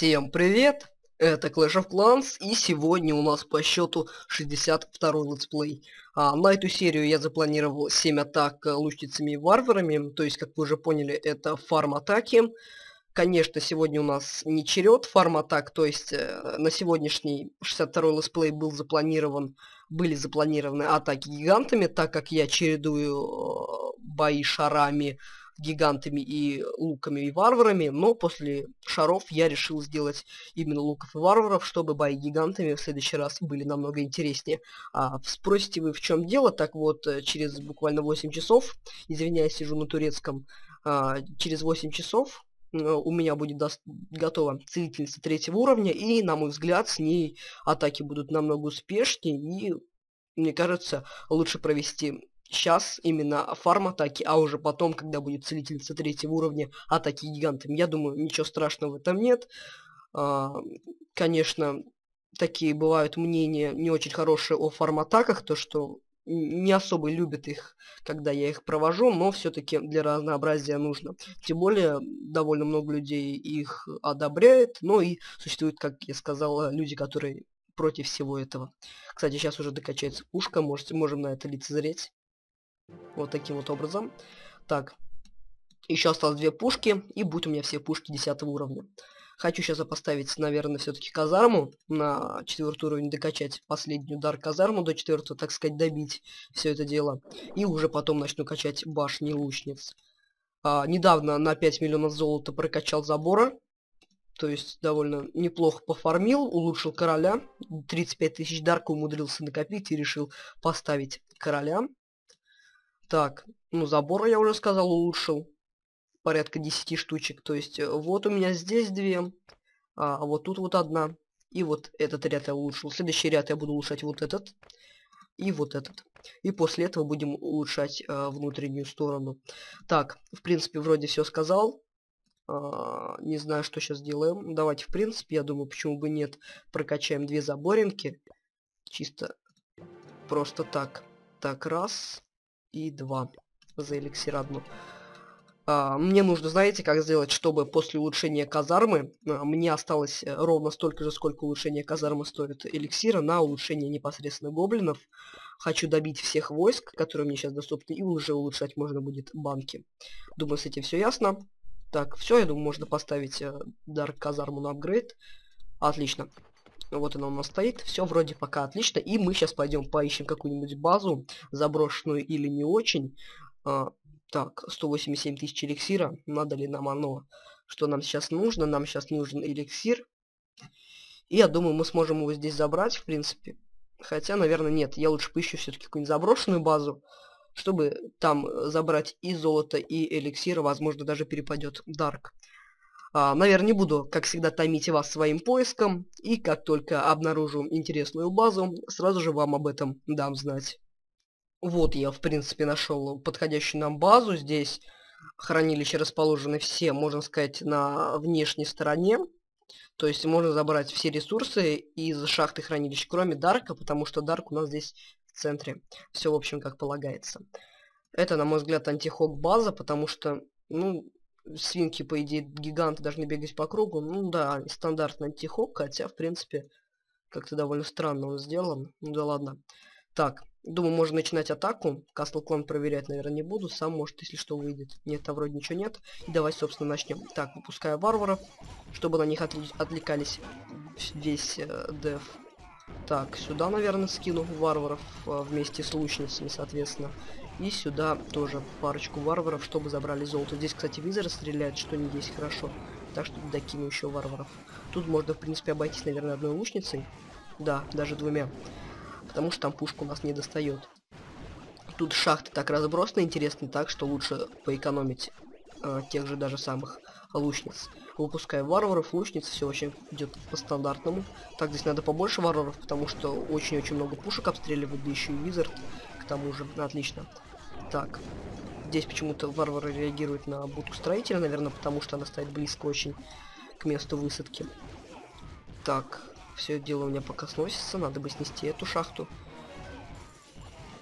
Всем привет! Это Clash of Clans, и сегодня у нас по счету 62 летсплей. А, на эту серию я запланировал 7 атак э, лучницами и варварами, то есть, как вы уже поняли, это фарм-атаки. Конечно, сегодня у нас не черед фарм-атак, то есть э, на сегодняшний 62 летсплей был запланирован, были запланированы атаки гигантами, так как я чередую э, бои шарами, гигантами и луками и варварами, но после шаров я решил сделать именно луков и варваров, чтобы бои гигантами в следующий раз были намного интереснее. А, спросите вы, в чем дело? Так вот, э, через буквально 8 часов, извиняюсь, сижу на турецком, а, через 8 часов э, у меня будет готова целительница третьего уровня, и, на мой взгляд, с ней атаки будут намного успешнее, и, мне кажется, лучше провести сейчас именно фарм атаки, а уже потом, когда будет целительница третьего уровня атаки гигантами. Я думаю, ничего страшного в этом нет. А, конечно, такие бывают мнения не очень хорошие о фарм-атаках, то что не особо любят их, когда я их провожу, но все-таки для разнообразия нужно. Тем более, довольно много людей их одобряет, но и существуют, как я сказал, люди, которые против всего этого. Кстати, сейчас уже докачается пушка, можете, можем на это лицезреть. Вот таким вот образом. Так. Еще осталось две пушки, и будет у меня все пушки 10 уровня. Хочу сейчас поставить, наверное, все-таки казарму на четвертый уровень, докачать последнюю дар казарму до четвертого, так сказать, добить все это дело. И уже потом начну качать башни лучниц. А, недавно на 5 миллионов золота прокачал забора. То есть довольно неплохо пофармил, улучшил короля. 35 тысяч дарка умудрился накопить и решил поставить короля. Так, ну забор я уже сказал улучшил. Порядка 10 штучек. То есть э, вот у меня здесь две, а вот тут вот одна. И вот этот ряд я улучшил. Следующий ряд я буду улучшать вот этот. И вот этот. И после этого будем улучшать э, внутреннюю сторону. Так, в принципе, вроде все сказал. А, не знаю, что сейчас делаем. Давайте, в принципе, я думаю, почему бы нет. Прокачаем две заборинки. Чисто просто так. Так, раз и 2 за эликсир одну. А, мне нужно, знаете, как сделать, чтобы после улучшения казармы а, мне осталось э, ровно столько же, сколько улучшение казармы стоит эликсира на улучшение непосредственно гоблинов. Хочу добить всех войск, которые мне сейчас доступны, и уже улучшать можно будет банки. Думаю, с этим все ясно. Так, все, я думаю, можно поставить э, дар казарму на апгрейд. Отлично. Вот она у нас стоит. Все вроде пока отлично. И мы сейчас пойдем поищем какую-нибудь базу, заброшенную или не очень. А, так, 187 тысяч эликсира. Надо ли нам оно? Что нам сейчас нужно? Нам сейчас нужен эликсир. И я думаю, мы сможем его здесь забрать, в принципе. Хотя, наверное, нет. Я лучше поищу все-таки какую-нибудь заброшенную базу, чтобы там забрать и золото, и эликсир. Возможно, даже перепадет Дарк. А, наверное, не буду, как всегда, томить вас своим поиском, и как только обнаружу интересную базу, сразу же вам об этом дам знать. Вот я, в принципе, нашел подходящую нам базу. Здесь хранилища расположены все, можно сказать, на внешней стороне. То есть можно забрать все ресурсы из шахты хранилища, кроме Дарка, потому что Дарк у нас здесь в центре. Все, в общем, как полагается. Это, на мой взгляд, антихок база, потому что, ну, свинки, по идее, гиганты должны бегать по кругу. Ну да, стандартный антихок, хотя, в принципе, как-то довольно странно он сделан. Ну да ладно. Так, думаю, можно начинать атаку. Кастл Клан проверять, наверное, не буду. Сам, может, если что, выйдет. Нет, там вроде ничего нет. И давай, собственно, начнем. Так, выпускаю варваров, чтобы на них отвлекались весь э, деф. Так, сюда, наверное, скину варваров э, вместе с лучницами, соответственно. И сюда тоже парочку варваров, чтобы забрали золото. Здесь, кстати, визор стреляет, что не есть хорошо. Так что докину еще варваров. Тут можно, в принципе, обойтись, наверное, одной лучницей. Да, даже двумя. Потому что там пушка у нас не достает. Тут шахты так разбросаны, интересно так, что лучше поэкономить э, тех же даже самых лучниц. Выпускаю варваров, лучниц, все очень идет по стандартному. Так, здесь надо побольше варваров, потому что очень-очень много пушек обстреливают, да еще и визард к тому же. Отлично. Так. Здесь почему-то варвары реагируют на будку строителя, наверное, потому что она стоит близко очень к месту высадки. Так, все дело у меня пока сносится, надо бы снести эту шахту.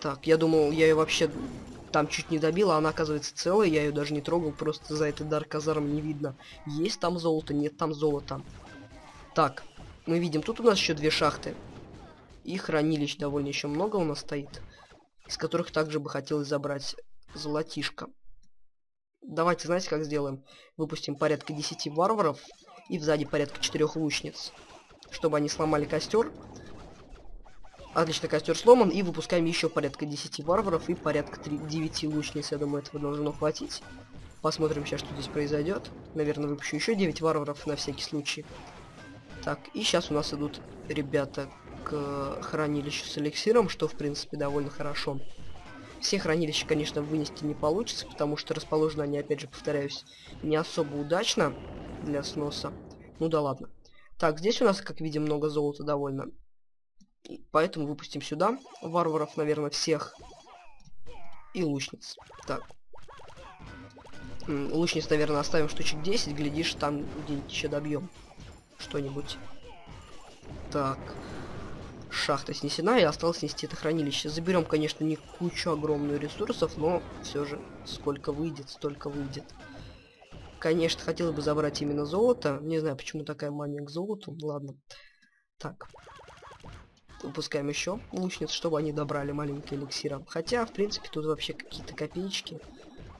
Так, я думал, я ее вообще там чуть не добил, а она оказывается целая, я ее даже не трогал, просто за этот дар казарм не видно. Есть там золото, нет там золота. Так, мы видим, тут у нас еще две шахты. И хранилищ довольно еще много у нас стоит. Из которых также бы хотелось забрать золотишко. Давайте, знаете, как сделаем? Выпустим порядка 10 варваров и сзади порядка 4 лучниц. Чтобы они сломали костер. Отлично, костер сломан. И выпускаем еще порядка 10 варваров и порядка 3, 9 лучниц. Я думаю, этого должно хватить. Посмотрим сейчас, что здесь произойдет. Наверное, выпущу еще 9 варваров на всякий случай. Так, и сейчас у нас идут ребята к хранилищу с эликсиром, что, в принципе, довольно хорошо. Все хранилища, конечно, вынести не получится, потому что расположены они, опять же, повторяюсь, не особо удачно для сноса. Ну да ладно. Так, здесь у нас, как видим, много золота довольно. И поэтому выпустим сюда варваров, наверное, всех. И лучниц. Так. Лучниц, наверное, оставим штучек 10, глядишь, там где-нибудь еще добьем что-нибудь. Так. Шахта снесена, и осталось снести это хранилище. Заберем, конечно, не кучу огромную ресурсов, но все же сколько выйдет, столько выйдет. Конечно, хотелось бы забрать именно золото. Не знаю, почему такая мания к золоту. Ладно. Так. Выпускаем еще лучниц, чтобы они добрали маленький эликсира. Хотя, в принципе, тут вообще какие-то копеечки.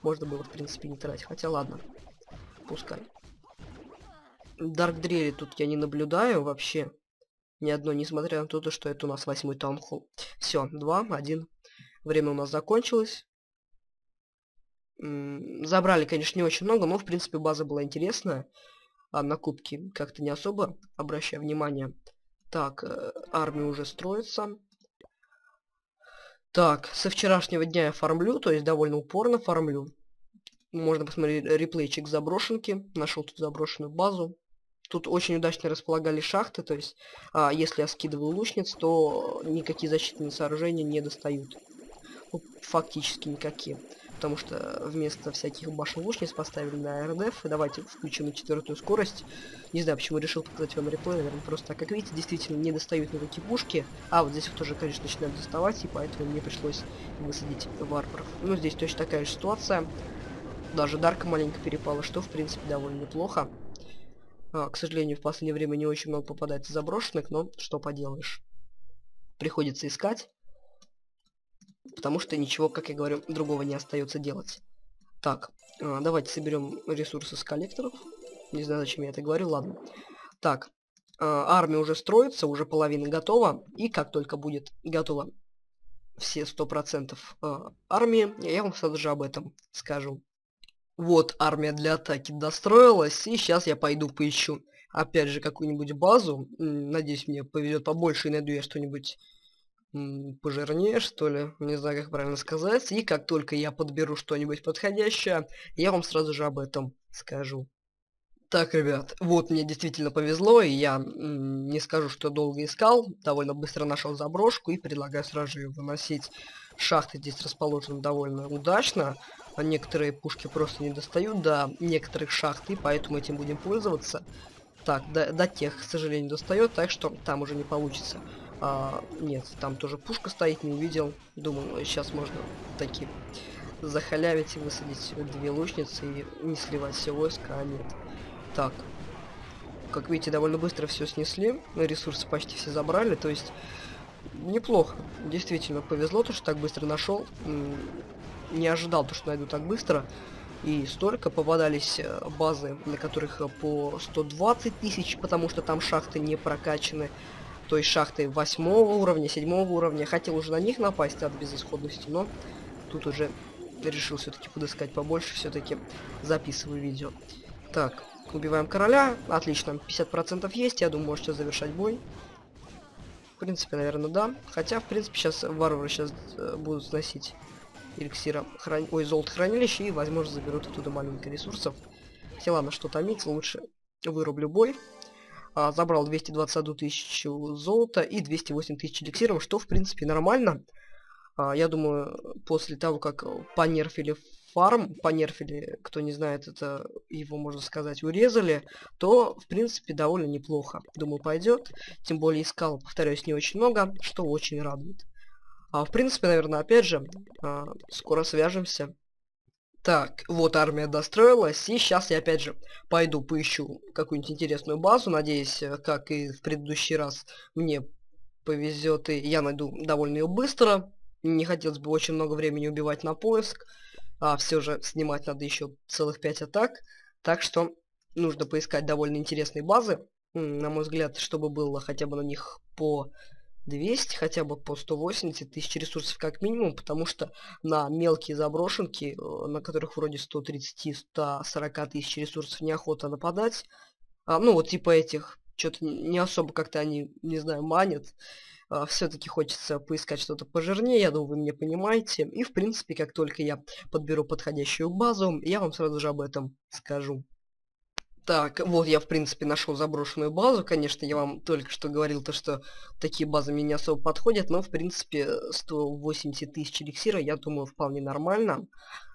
Можно было, в принципе, не тратить. Хотя, ладно. Пускай. Дарк Дрели тут я не наблюдаю вообще. Ни одно, несмотря на то, что это у нас восьмой таунхолл. Все, два, один. Время у нас закончилось. Забрали, конечно, не очень много, но, в принципе, база была интересная. А на кубки как-то не особо обращаю внимание. Так, э, армия уже строится. Так, со вчерашнего дня я фармлю, то есть довольно упорно фармлю. Можно посмотреть реплейчик заброшенки. Нашел тут заброшенную базу. Тут очень удачно располагали шахты, то есть, а, если я скидываю лучниц, то никакие защитные сооружения не достают. Ну, фактически никакие. Потому что вместо всяких башен лучниц поставили на РДФ. И давайте включим на четвертую скорость. Не знаю, почему решил показать вам реплей, наверное, просто. Как видите, действительно не достают никакие пушки. А, вот здесь вот тоже, конечно, начинают доставать, и поэтому мне пришлось высадить варваров. Ну, здесь точно такая же ситуация. Даже Дарка маленько перепала, что, в принципе, довольно неплохо. А, к сожалению, в последнее время не очень много попадается заброшенных, но что поделаешь. Приходится искать. Потому что ничего, как я говорю, другого не остается делать. Так, а, давайте соберем ресурсы с коллекторов. Не знаю, зачем я это говорю, ладно. Так, а, армия уже строится, уже половина готова. И как только будет готова все 100% а, армии, я вам сразу же об этом скажу. Вот армия для атаки достроилась, и сейчас я пойду поищу, опять же, какую-нибудь базу. Надеюсь, мне повезет побольше и найду я что-нибудь пожирнее, что ли, не знаю, как правильно сказать. И как только я подберу что-нибудь подходящее, я вам сразу же об этом скажу. Так, ребят, вот мне действительно повезло, и я не скажу, что долго искал, довольно быстро нашел заброшку и предлагаю сразу же ее выносить. Шахты здесь расположены довольно удачно, некоторые пушки просто не достают до некоторых шахт, и поэтому этим будем пользоваться. Так, до, до тех, к сожалению, достает, так что там уже не получится. А, нет, там тоже пушка стоит, не увидел. Думаю, сейчас можно такие захалявить и высадить две лучницы и не сливать все войска, а нет. Так, как видите, довольно быстро все снесли, ресурсы почти все забрали, то есть неплохо. Действительно, повезло, то, что так быстро нашел не ожидал, то, что найду так быстро. И столько попадались э, базы, на которых э, по 120 тысяч, потому что там шахты не прокачаны. То есть шахты 8 уровня, 7 уровня. Хотел уже на них напасть от безысходности, но тут уже решил все-таки подыскать побольше, все-таки записываю видео. Так, убиваем короля. Отлично, 50% есть, я думаю, можете завершать бой. В принципе, наверное, да. Хотя, в принципе, сейчас варвары сейчас э, будут сносить эликсира, хран... ой, золото хранилище, и, возможно, заберут оттуда маленько ресурсов. Хотя ладно, что томить, лучше вырублю бой. А, забрал 221 тысячу золота и 208 тысяч эликсиров, что, в принципе, нормально. А, я думаю, после того, как понерфили фарм, понерфили, кто не знает, это его, можно сказать, урезали, то, в принципе, довольно неплохо. Думаю, пойдет. Тем более искал, повторяюсь, не очень много, что очень радует. А, в принципе, наверное, опять же, а, скоро свяжемся. Так, вот армия достроилась, и сейчас я опять же пойду поищу какую-нибудь интересную базу, надеюсь, э, как и в предыдущий раз, мне повезет, и я найду довольно ее быстро. Не хотелось бы очень много времени убивать на поиск, а все же снимать надо еще целых 5 атак, так что нужно поискать довольно интересные базы, на мой взгляд, чтобы было хотя бы на них по 200, хотя бы по 180 тысяч ресурсов как минимум, потому что на мелкие заброшенки, э, на которых вроде 130-140 тысяч ресурсов неохота нападать, а, ну вот типа этих, что-то не особо как-то они, не знаю, манят, а, все-таки хочется поискать что-то пожирнее, я думаю, вы меня понимаете. И, в принципе, как только я подберу подходящую базу, я вам сразу же об этом скажу. Так, вот я, в принципе, нашел заброшенную базу. Конечно, я вам только что говорил, то, что такие базы мне не особо подходят, но, в принципе, 180 тысяч эликсира, я думаю, вполне нормально.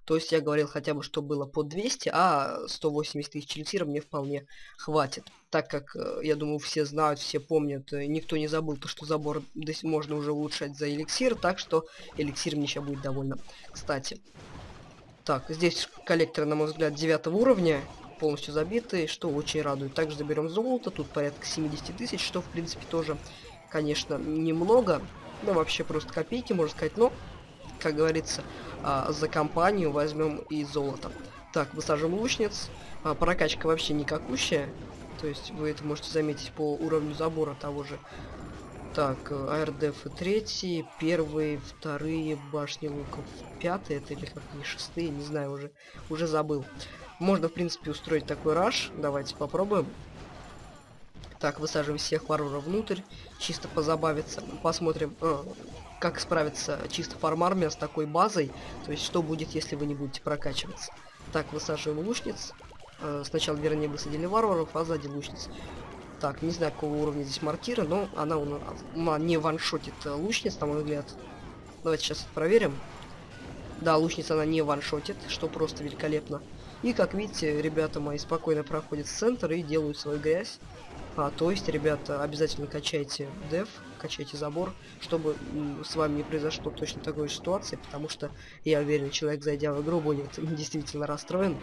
То есть я говорил хотя бы, что было по 200, а 180 тысяч эликсира мне вполне хватит. Так как, э, я думаю, все знают, все помнят, э, никто не забыл то, что забор можно уже улучшать за эликсир, так что эликсир мне сейчас будет довольно кстати. Так, здесь коллектор, на мой взгляд, 9 уровня полностью забиты, что очень радует. Также заберем золото, тут порядка 70 тысяч, что в принципе тоже, конечно, немного. Ну, вообще просто копейки, можно сказать, но, как говорится, а, за компанию возьмем и золото. Так, высаживаем лучниц. А, прокачка вообще никакущая. То есть вы это можете заметить по уровню забора того же. Так, АРДФ третий, первые, вторые башни луков, пятые, это или как не шестые, не знаю уже, уже забыл. Можно, в принципе, устроить такой раш. Давайте попробуем. Так, высаживаем всех варваров внутрь. Чисто позабавиться. Посмотрим, э, как справиться чисто фармармия с такой базой. То есть, что будет, если вы не будете прокачиваться. Так, высаживаем лучниц. Э, сначала, вернее, высадили варваров, а сзади лучниц. Так, не знаю, какого уровня здесь мартира, но она у нас не ваншотит э, лучниц, на мой взгляд. Давайте сейчас это проверим. Да, лучница она не ваншотит, что просто великолепно. И, как видите, ребята мои спокойно проходят в центр и делают свою грязь. А, то есть, ребята, обязательно качайте деф, качайте забор, чтобы с вами не произошло точно такой же ситуации, потому что, я уверен, человек, зайдя в игру, будет действительно расстроен.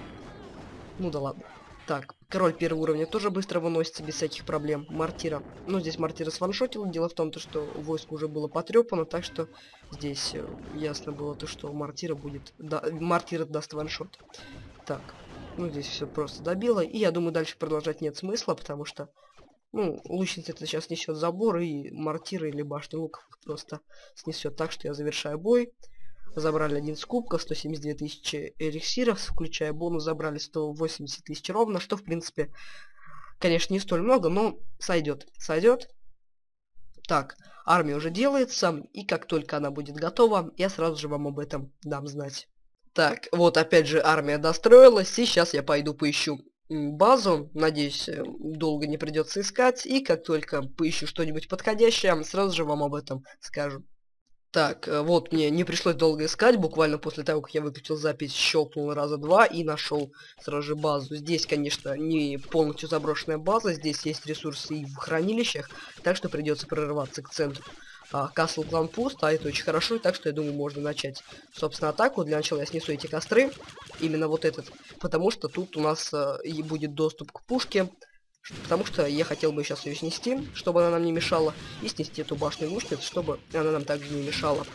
Ну да ладно. Так, король первого уровня тоже быстро выносится без всяких проблем. Мартира. Ну, здесь Мартира сваншотил. Дело в том, то, что войско уже было потрепано, так что здесь э, ясно было то, что Мартира будет... Да, Мартира даст ваншот. Так, ну здесь все просто добило. И я думаю, дальше продолжать нет смысла, потому что, ну, лучница это сейчас несет забор, и мортиры или башни луков просто снесет. Так что я завершаю бой. Забрали один с кубка, 172 тысячи эликсиров, включая бонус, забрали 180 тысяч ровно, что, в принципе, конечно, не столь много, но сойдет. Сойдет. Так, армия уже делается, и как только она будет готова, я сразу же вам об этом дам знать. Так, вот опять же армия достроилась, сейчас я пойду поищу базу, надеюсь, э, долго не придется искать, и как только поищу что-нибудь подходящее, сразу же вам об этом скажу. Так, э, вот мне не пришлось долго искать, буквально после того, как я выключил запись, щелкнул раза два и нашел сразу же базу. Здесь, конечно, не полностью заброшенная база, здесь есть ресурсы и в хранилищах, так что придется прорываться к центру. Касл а это очень хорошо, так что я думаю, можно начать, собственно, атаку. Для начала я снесу эти костры, именно вот этот, потому что тут у нас э, и будет доступ к пушке, потому что я хотел бы сейчас ее снести, чтобы она нам не мешала, и снести эту башню лучниц, чтобы она нам также не мешала.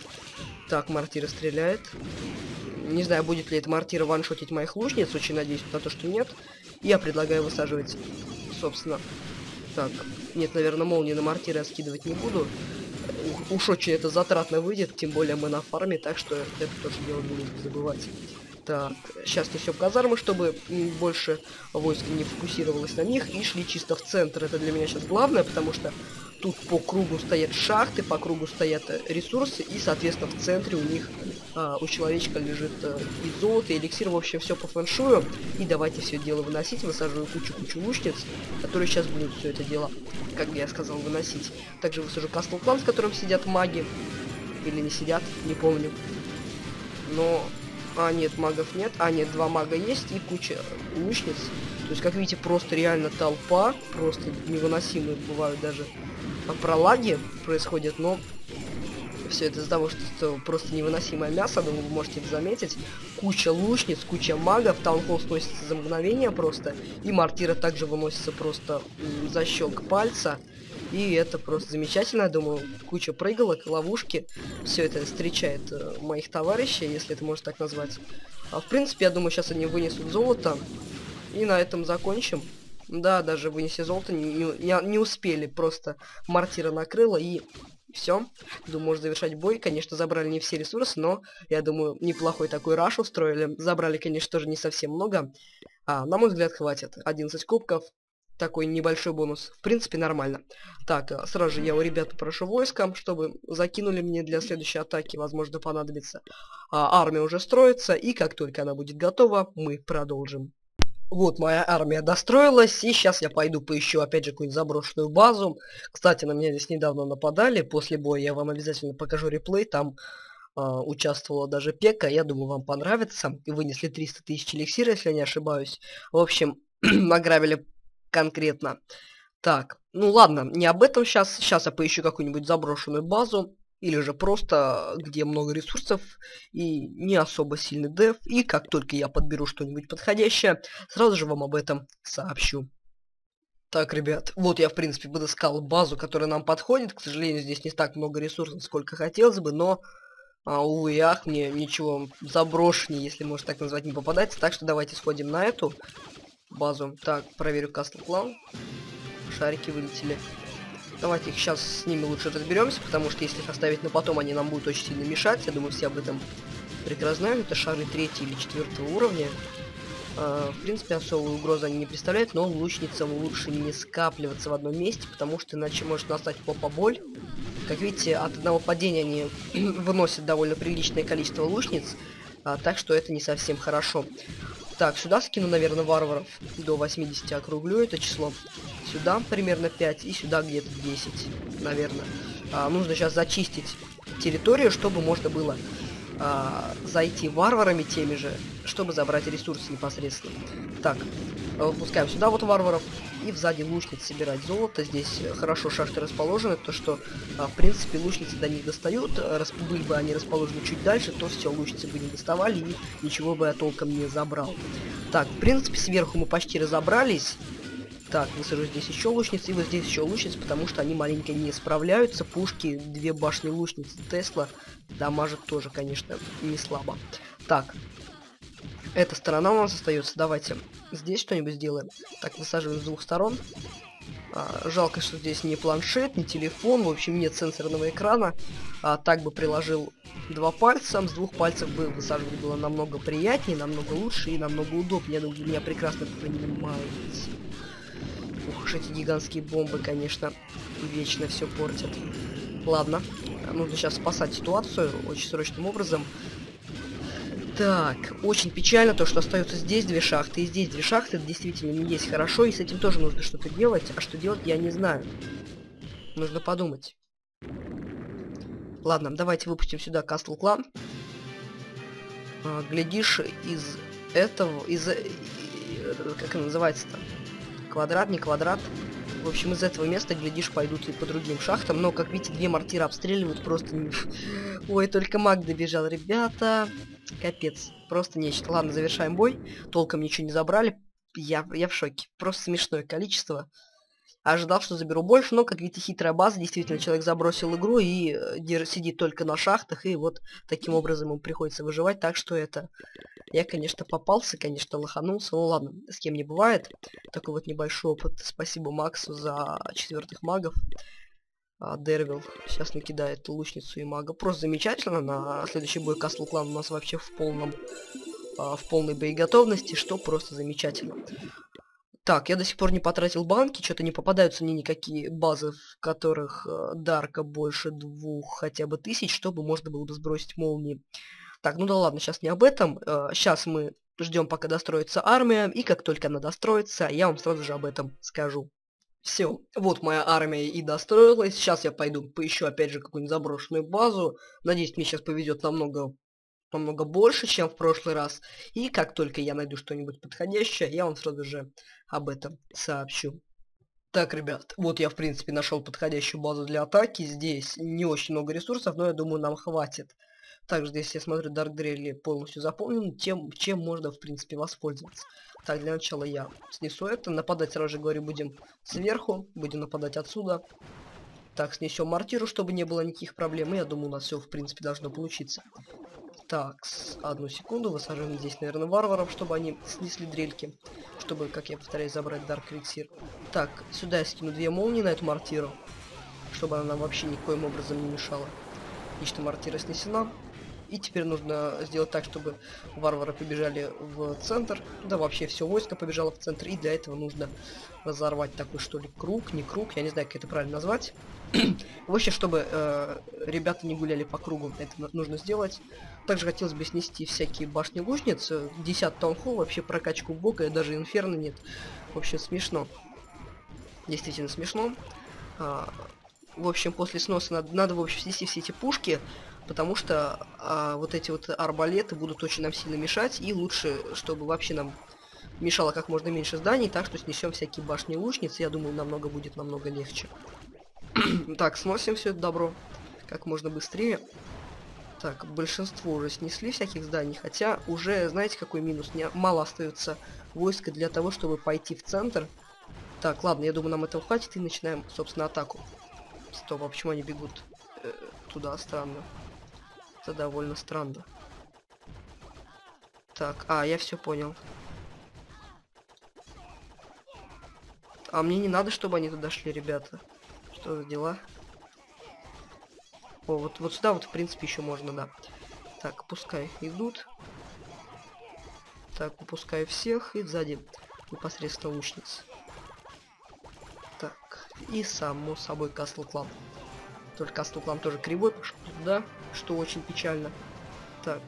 Так, мортира стреляет. Не знаю, будет ли это мортира ваншотить моих лучниц, очень надеюсь на то, что нет. Я предлагаю высаживать, собственно. Так, нет, наверное, молнии на мортиры я скидывать не буду уж очень это затратно выйдет, тем более мы на фарме, так что это тоже дело нужно забывать. Так, сейчас несем казармы, чтобы больше войск не фокусировалось на них, и шли чисто в центр. Это для меня сейчас главное, потому что тут по кругу стоят шахты, по кругу стоят э, ресурсы, и, соответственно, в центре у них, а, у человечка лежит а, и золото, и эликсир, в общем, все по фэншую. И давайте все дело выносить, высаживаю кучу-кучу лучниц, которые сейчас будут все это дело, как я сказал, выносить. Также высажу Кастл Клан, в котором сидят маги, или не сидят, не помню. Но а, нет, магов нет. А, нет, два мага есть и куча лучниц. То есть, как видите, просто реально толпа. Просто невыносимые бывают даже пролаги происходят, но Все это из-за того, что это просто невыносимое мясо, думаю, вы можете это заметить. Куча лучниц, куча магов, таунхолл сносится за мгновение просто. И мортира также выносится просто за щелк пальца. И это просто замечательно, я думаю, куча прыгалок, ловушки. Все это встречает э, моих товарищей, если это можно так назвать. А в принципе, я думаю, сейчас они вынесут золото. И на этом закончим. Да, даже вынеси золото не, не, не успели, просто мортира накрыла и все. Думаю, можно завершать бой. Конечно, забрали не все ресурсы, но, я думаю, неплохой такой раш устроили. Забрали, конечно, тоже не совсем много. А, на мой взгляд, хватит. 11 кубков. Такой небольшой бонус. В принципе, нормально. Так, а, сразу же я у ребят прошу войска, чтобы закинули мне для следующей атаки, возможно, понадобится. А, армия уже строится, и как только она будет готова, мы продолжим. Вот моя армия достроилась, и сейчас я пойду поищу опять же какую-нибудь заброшенную базу. Кстати, на меня здесь недавно нападали, после боя я вам обязательно покажу реплей, там э, участвовала даже Пека, я думаю, вам понравится. И вынесли 300 тысяч эликсира, если я не ошибаюсь. В общем, награбили конкретно. Так, ну ладно, не об этом сейчас. Сейчас я поищу какую-нибудь заброшенную базу или же просто где много ресурсов и не особо сильный деф. И как только я подберу что-нибудь подходящее, сразу же вам об этом сообщу. Так, ребят, вот я, в принципе, подыскал базу, которая нам подходит. К сожалению, здесь не так много ресурсов, сколько хотелось бы, но, а, увы и ах, мне ничего заброшеннее, если можно так назвать, не попадается. Так что давайте сходим на эту базу. Так, проверю Castle Clown. Шарики вылетели. Давайте их сейчас с ними лучше разберемся, потому что если их оставить на потом, они нам будут очень сильно мешать. Я думаю, все об этом прекрасно знают. Это шары третьего или четвертого уровня. Uh, в принципе, особую угрозу они не представляют, но лучницам лучше не скапливаться в одном месте, потому что иначе может настать попа боль. Как видите, от одного падения они выносят довольно приличное количество лучниц, uh, так что это не совсем хорошо. Так, сюда скину, наверное, варваров до 80 округлю это число сюда примерно 5 и сюда где-то 10, наверное. А, нужно сейчас зачистить территорию, чтобы можно было а, зайти варварами теми же, чтобы забрать ресурсы непосредственно. Так, выпускаем сюда вот варваров и сзади лучниц собирать золото. Здесь хорошо шахты расположены, то что, а, в принципе, лучницы до них достают. Раз были бы они расположены чуть дальше, то все, лучницы бы не доставали и ничего бы я толком не забрал. Так, в принципе, сверху мы почти разобрались. Так, высажу здесь еще лучницы, и вот здесь еще лучницы, потому что они маленько не справляются. Пушки, две башни лучницы Тесла дамажат тоже, конечно, не слабо. Так, эта сторона у нас остается. Давайте здесь что-нибудь сделаем. Так, высаживаем с двух сторон. А, жалко, что здесь не планшет, не телефон, в общем, нет сенсорного экрана. А, так бы приложил два пальца, с двух пальцев бы высаживать было намного приятнее, намного лучше и намного удобнее. Я думаю, меня прекрасно понимаете. Уж эти гигантские бомбы, конечно, вечно все портят. Ладно, нужно сейчас спасать ситуацию очень срочным образом. Так, очень печально то, что остается здесь две шахты, и здесь две шахты, это действительно не есть хорошо, и с этим тоже нужно что-то делать, а что делать я не знаю. Нужно подумать. Ладно, давайте выпустим сюда Castle Clan. А, глядишь, из этого, из... Э, как это называется-то? Квадрат, не квадрат. В общем, из этого места, глядишь, пойдут и по другим шахтам. Но, как видите, две мортиры обстреливают просто... Ой, только маг добежал, ребята. Капец. Просто нечто. Ладно, завершаем бой. Толком ничего не забрали. Я, я в шоке. Просто смешное количество. Ожидал, что заберу больше, но, как видите, хитрая база. Действительно, человек забросил игру и э, сидит только на шахтах. И вот таким образом ему приходится выживать. Так что это... Я, конечно, попался, конечно, лоханулся. Ну ладно, с кем не бывает. Такой вот небольшой опыт. Спасибо Максу за четвертых магов. А, Дервил сейчас накидает лучницу и мага. Просто замечательно. На следующий бой Касл Клан у нас вообще в полном... А, в полной боеготовности, что просто замечательно. Так, я до сих пор не потратил банки, что-то не попадаются мне никакие базы, в которых э, дарка больше двух хотя бы тысяч, чтобы можно было бы сбросить молнии. Так, ну да ладно, сейчас не об этом. Э, сейчас мы ждем, пока достроится армия, и как только она достроится, я вам сразу же об этом скажу. Все, вот моя армия и достроилась. Сейчас я пойду поищу опять же какую-нибудь заброшенную базу. Надеюсь, мне сейчас повезет намного намного больше, чем в прошлый раз. И как только я найду что-нибудь подходящее, я вам сразу же об этом сообщу. Так, ребят, вот я, в принципе, нашел подходящую базу для атаки. Здесь не очень много ресурсов, но я думаю, нам хватит. Также здесь, я смотрю, Dark Дрелли полностью заполнен, тем, чем можно, в принципе, воспользоваться. Так, для начала я снесу это. Нападать, сразу же говорю, будем сверху. Будем нападать отсюда. Так, снесем мортиру, чтобы не было никаких проблем. И я думаю, у нас все, в принципе, должно получиться. Так, одну секунду. Высаживаем здесь, наверное, варваров, чтобы они снесли дрельки. Чтобы, как я повторяю, забрать Дарк Эликсир. Так, сюда я скину две молнии на эту мортиру. Чтобы она нам вообще никоим образом не мешала. Лично мортира снесена. И теперь нужно сделать так, чтобы варвары побежали в центр. Да вообще все войско побежало в центр. И для этого нужно разорвать такой что ли круг, не круг, я не знаю, как это правильно назвать. в общем, чтобы э, ребята не гуляли по кругу, это нужно сделать. Также хотелось бы снести всякие башни лучниц. 10 таунхолл, вообще прокачку бога, и даже инферно нет. В общем, смешно. Действительно смешно. А, в общем, после сноса надо, надо в общем, снести все эти пушки, потому что а, вот эти вот арбалеты будут очень нам сильно мешать, и лучше, чтобы вообще нам мешало как можно меньше зданий, так что снесем всякие башни лучниц, я думаю, намного будет намного легче. так, сносим все это добро как можно быстрее. Так, большинство уже снесли всяких зданий, хотя уже, знаете, какой минус? Не, мало остается войска для того, чтобы пойти в центр. Так, ладно, я думаю, нам этого хватит, и начинаем, собственно, атаку. Стоп, а почему они бегут э, туда? Странно. Это довольно странно. Так, а, я все понял. А мне не надо, чтобы они туда шли, ребята. Что за дела? О, вот, вот сюда вот, в принципе, еще можно, да. Так, пускай идут. Так, выпускаю всех. И сзади непосредственно лучниц. Так, и само собой Касл Клан. Только Касл Клан тоже кривой пошел туда, что очень печально. Так.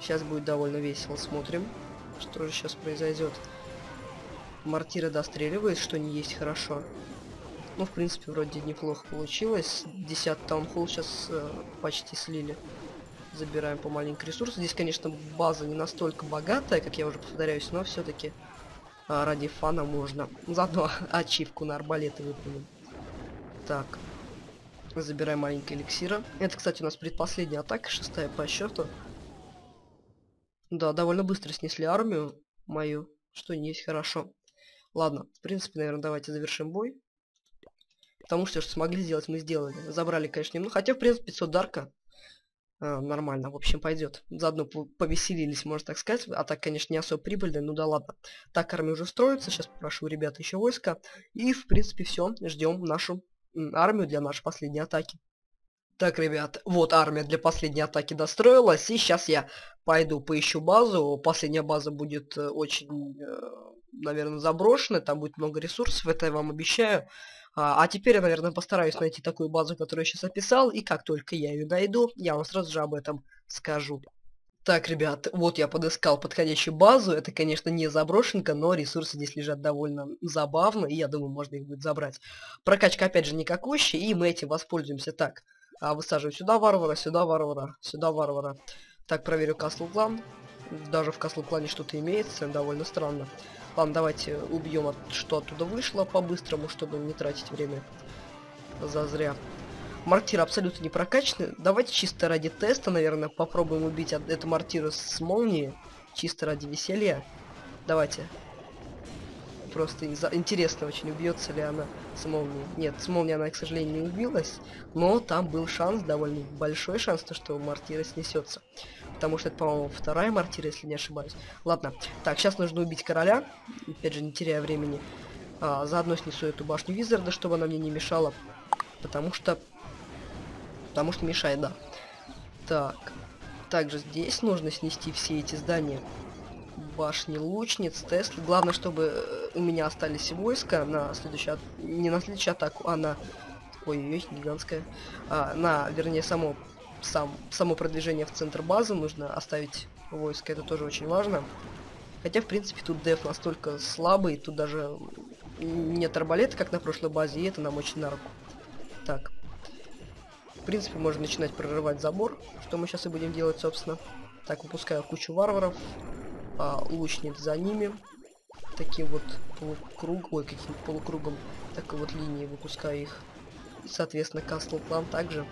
Сейчас будет довольно весело, смотрим, что же сейчас произойдет. Мортира достреливает, что не есть хорошо. Ну, в принципе, вроде неплохо получилось. 10 таунхолл сейчас э, почти слили. Забираем по маленький ресурс. Здесь, конечно, база не настолько богатая, как я уже повторяюсь, но все-таки а, ради фана можно. Заодно ачивку на арбалеты выполним. Так. Забираем маленький эликсира. Это, кстати, у нас предпоследняя атака, шестая по счету. Да, довольно быстро снесли армию мою, что не есть хорошо. Ладно, в принципе, наверное, давайте завершим бой. Потому что, что смогли сделать, мы сделали. Забрали, конечно, ну хотя, в принципе, 500 дарка. А, нормально, в общем, пойдет. Заодно повеселились, можно так сказать. А так, конечно, не особо прибыльно, ну да ладно. Так, армия уже строится. Сейчас попрошу ребят еще войска. И, в принципе, все. Ждем нашу армию для нашей последней атаки. Так, ребят, вот армия для последней атаки достроилась. И сейчас я пойду поищу базу. Последняя база будет э, очень, э, наверное, заброшенная. Там будет много ресурсов, это я вам обещаю. А, а теперь я, наверное, постараюсь найти такую базу, которую я сейчас описал, и как только я ее найду, я вам сразу же об этом скажу. Так, ребят, вот я подыскал подходящую базу. Это, конечно, не заброшенка, но ресурсы здесь лежат довольно забавно, и я думаю, можно их будет забрать. Прокачка, опять же, никакущая, и мы этим воспользуемся так. А, высаживаю сюда варвара, сюда варвара, сюда варвара. Так, проверю Касл Клан. Даже в Касл Клане что-то имеется, довольно странно. Ладно, давайте убьем, от, что оттуда вышло по-быстрому, чтобы не тратить время зазря. Мортир абсолютно не прокачаны. Давайте чисто ради теста, наверное, попробуем убить эту мортиру с молнией. Чисто ради веселья. Давайте. Просто интересно очень, убьется ли она с молнией. Нет, с молнией она, к сожалению, не убилась. Но там был шанс, довольно большой шанс, то, что мортира снесется. Потому что это, по-моему, вторая мортира, если не ошибаюсь. Ладно. Так, сейчас нужно убить короля. Опять же, не теряя времени. А, заодно снесу эту башню Визарда, чтобы она мне не мешала. Потому что... Потому что мешает, да. Так. Также здесь нужно снести все эти здания. Башни лучниц, Теслы. Главное, чтобы э, у меня остались войска на следующую... Не на следующую атаку, а на... Ой-ой-ой, гигантская. А, на, вернее, само сам, само продвижение в центр базы, нужно оставить войско, это тоже очень важно. Хотя, в принципе, тут деф настолько слабый, тут даже нет арбалета, как на прошлой базе, и это нам очень на руку. Так. Принципе, можно начинать прорывать забор, что мы сейчас и будем делать, собственно. Так, выпускаю кучу варваров, а, лучниц за ними. таким вот полукругом, ой, каким полукругом, такой вот линии выпускаю их. И, соответственно, Castle Clan также.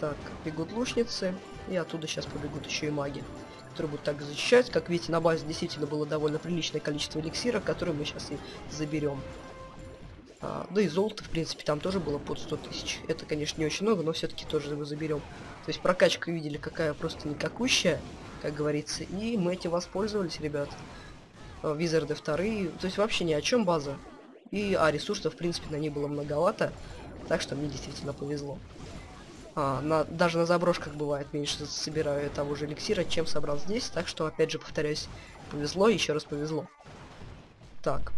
Так, бегут лучницы, и оттуда сейчас побегут еще и маги, которые будут так защищать. Как видите, на базе действительно было довольно приличное количество эликсира, которые мы сейчас и заберем. А, да и золото, в принципе, там тоже было под 100 тысяч. Это, конечно, не очень много, но все-таки тоже его заберем. То есть прокачка видели, какая просто никакущая, как говорится. И мы этим воспользовались, ребят. Визарды вторые. То есть вообще ни о чем база. И, а ресурсов, в принципе, на ней было многовато. Так что мне действительно повезло. А, на, даже на заброшках бывает меньше собираю того же эликсира, чем собрал здесь. Так что, опять же, повторяюсь, повезло, еще раз повезло. Так,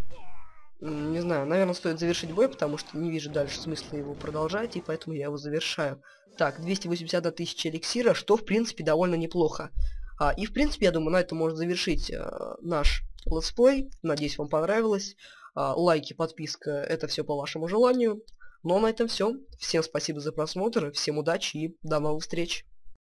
не знаю, наверное, стоит завершить бой, потому что не вижу дальше смысла его продолжать, и поэтому я его завершаю. Так, 281 тысяча эликсира, что, в принципе, довольно неплохо. А, и, в принципе, я думаю, на этом можно завершить а, наш летсплей. Надеюсь, вам понравилось. А, лайки, подписка, это все по вашему желанию. Ну а на этом все. Всем спасибо за просмотр, всем удачи и до новых встреч.